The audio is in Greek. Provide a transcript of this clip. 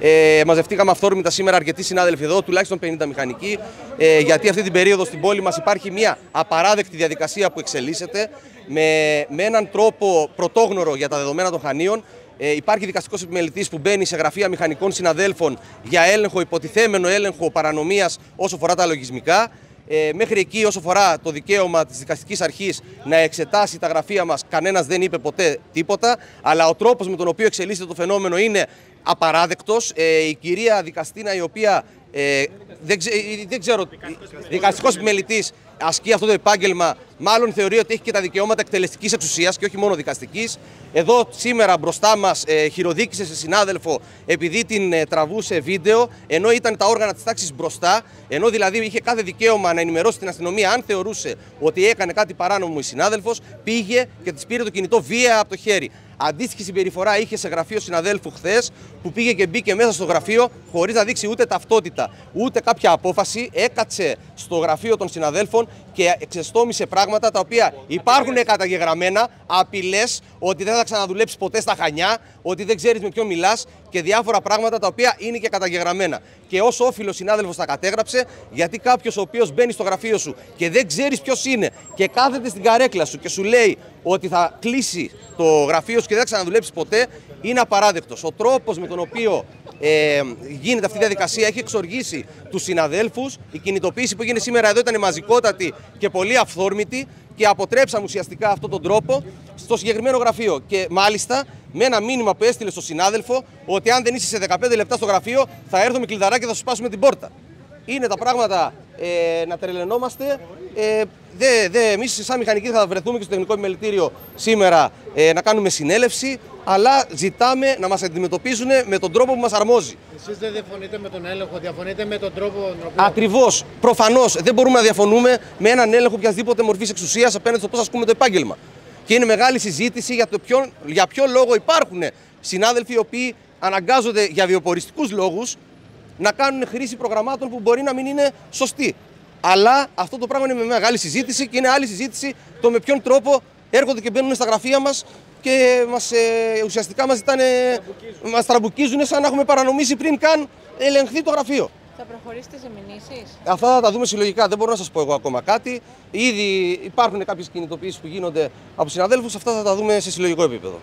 Ε, μαζευτήκαμε αυθόρμητα σήμερα αρκετοί συνάδελφοι εδώ, τουλάχιστον 50 μηχανικοί, ε, γιατί αυτή την περίοδο στην πόλη μας υπάρχει μια απαράδεκτη διαδικασία που εξελίσσεται με, με έναν τρόπο πρωτόγνωρο για τα δεδομένα των Χανίων. Ε, υπάρχει δικαστικός επιμελητής που μπαίνει σε γραφεία μηχανικών συναδέλφων για έλεγχο, υποτιθέμενο έλεγχο παρανομίας όσο αφορά τα λογισμικά. Ε, μέχρι εκεί, όσο αφορά το δικαίωμα της δικαστικής αρχής να εξετάσει τα γραφεία μας, κανένας δεν είπε ποτέ τίποτα. Αλλά ο τρόπος με τον οποίο εξελίσσεται το φαινόμενο είναι απαράδεκτος. Ε, η κυρία δικαστήνα, η οποία ε, δεν, ξε, ε, δεν ξέρω, δικαστικός επιμελητή ασκεί αυτό το επάγγελμα, μάλλον θεωρεί ότι έχει και τα δικαιώματα εκτελεστικής εξουσίας και όχι μόνο δικαστικής. Εδώ σήμερα μπροστά μας ε, χειροδίκησε σε συνάδελφο επειδή την ε, τραβούσε βίντεο, ενώ ήταν τα όργανα της τάξης μπροστά, ενώ δηλαδή είχε κάθε δικαίωμα να ενημερώσει την αστυνομία αν θεωρούσε ότι έκανε κάτι παράνομο η συνάδελφος, πήγε και της πήρε το κινητό βία από το χέρι. Αντίστοιχη συμπεριφορά είχε σε γραφείο συναδέλφου χθες, που πήγε και μπήκε μέσα στο γραφείο χωρίς να δείξει ούτε ταυτότητα ούτε κάποια απόφαση. Έκατσε στο γραφείο των συναδέλφων και εξεστόμησε πράγματα τα οποία υπάρχουν καταγεγραμμένα, απειλές ότι δεν θα ξαναδουλέψεις ποτέ στα χανιά, ότι δεν ξέρεις με ποιον μιλάς και διάφορα πράγματα τα οποία είναι και καταγεγραμμένα. Και ω όφιλο συνάδελφος τα κατέγραψε, γιατί κάποιος ο οποίος μπαίνει στο γραφείο σου και δεν ξέρεις ποιος είναι και κάθεται στην καρέκλα σου και σου λέει ότι θα κλείσει το γραφείο σου και δεν θα ξαναδουλέψεις ποτέ, είναι απαράδεκτος. Ο τρόπος με τον οποίο ε, γίνεται αυτή η διαδικασία έχει εξοργήσει τους συναδέλφους. Η κινητοποίηση που έγινε σήμερα εδώ ήταν μαζικότατη και πολύ αυθόρμητη και αποτρέψαμε ουσιαστικά αυτόν τον τρόπο στο συγκεκριμένο γραφείο. Και μάλιστα με ένα μήνυμα που έστειλε στο συνάδελφο ότι αν δεν είσαι σε 15 λεπτά στο γραφείο θα έρθουμε με κλειδαράκι και θα σου σπάσουμε την πόρτα. Είναι τα πράγματα ε, να τρελαινόμαστε. Ε, δε, δε, εμείς σαν μηχανικοί θα βρεθούμε και στο τεχνικό επιμελητήριο σήμερα ε, να κάνουμε συνέλευση, αλλά ζητάμε να μας αντιμετωπίζουν με τον τρόπο που μας αρμόζει. Εσείς δεν διαφωνείτε με τον έλεγχο, διαφωνείτε με τον τρόπο... Ακριβώς. Προφανώς δεν μπορούμε να διαφωνούμε με έναν έλεγχο οποιασδήποτε μορφής εξουσίας απέναντι στο πώς ασκούμε το επάγγελμα. Και είναι μεγάλη συζήτηση για, το ποιο, για ποιο λόγο υπάρχουν συνάδελφοι οι οποίοι αναγκάζονται για βιοποριστικούς λόγους να κάνουν χρήση προγραμμάτων που μπορεί να μην είναι σωστοί. Αλλά αυτό το πράγμα είναι με μεγάλη συζήτηση και είναι άλλη συζήτηση το με ποιον τρόπο έρχονται και μπαίνουν στα γραφεία μας και μας, ε, ουσιαστικά μας, ζητάνε, μας τραμπουκίζουν σαν να έχουμε παρανομήσει πριν καν ελεγχθεί το γραφείο. Θα προχωρήσετε σε μηνύσεις; Αυτά θα τα δούμε συλλογικά. Δεν μπορώ να σας πω εγώ ακόμα κάτι. Ήδη υπάρχουν κάποιες κινητοποιήσεις που γίνονται από συναδέλφους. Αυτά θα τα δούμε σε συλλογικό επίπεδο.